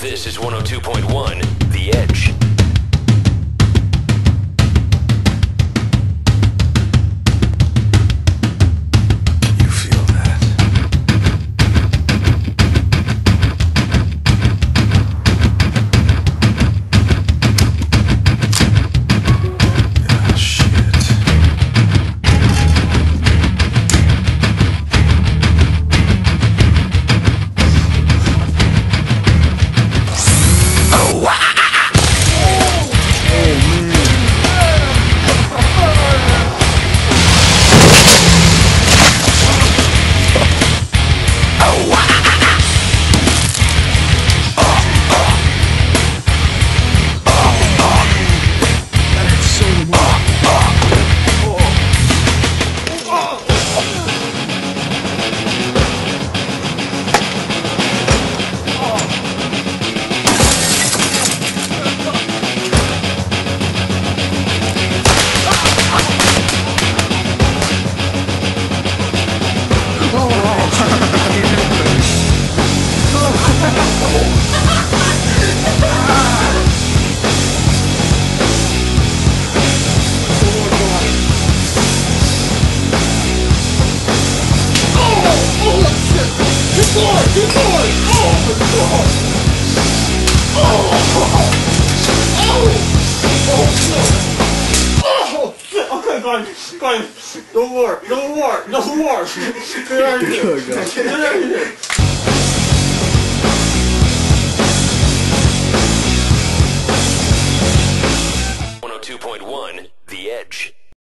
This is 102.1 The Edge. Okay, guys, guys, no more, no more, no more. Get out of here. Oh, Get out of here. One hundred two point one The Edge.